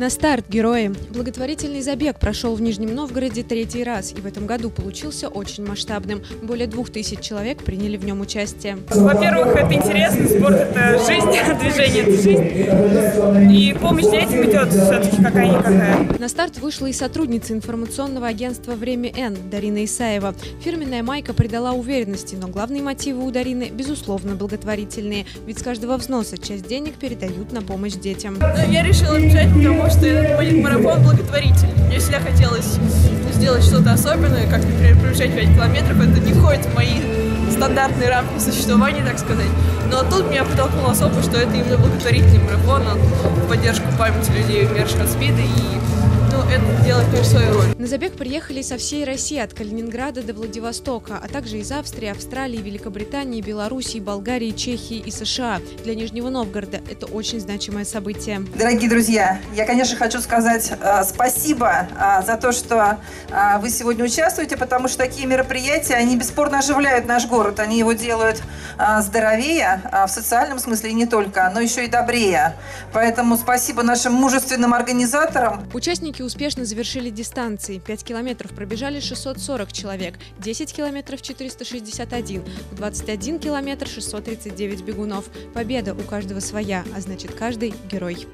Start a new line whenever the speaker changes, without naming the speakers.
На старт, герои! Благотворительный забег прошел в Нижнем Новгороде третий раз и в этом году получился очень масштабным. Более двух тысяч человек приняли в нем участие.
Во-первых, это интересно, спорт – это жизнь, движение – это жизнь. И помощь детям идет все-таки какая-никакая.
На старт вышла и сотрудница информационного агентства «Время Н» Дарина Исаева. Фирменная майка придала уверенности, но главные мотивы у Дарины, безусловно, благотворительные. Ведь с каждого взноса часть денег передают на помощь детям.
Я решила бежать, потому что это будет марафон благотворительный. Мне всегда хотелось сделать что-то особенное, как, например, пробежать 5 километров. Это не входит в мои стандартные рамки существования, так сказать. Но тут меня подтолкнуло особо, что это именно благотворительный марафон, он в поддержку памяти людей, умерших от СПИДа, и ну, это делает, конечно, свою роль.
На забег приехали со всей России, от Калининграда до Владивостока, а также из Австрии, Австралии, Великобритании, Белоруссии, Болгарии, Чехии и США. Для Нижнего Новгорода это очень значимое событие.
Дорогие друзья, я, конечно, хочу сказать э, спасибо э, за то, что э, вы сегодня участвуете, потому что такие мероприятия, они бесспорно оживляют наш город. Они его делают э, здоровее, э, в социальном смысле и не только, но еще и добрее. Поэтому спасибо нашим мужественным организаторам.
Участники успешно завершили дистанции. 5 километров пробежали 640 человек, 10 километров 461, 21 километр 639 бегунов. Победа у каждого своя, а значит каждый герой.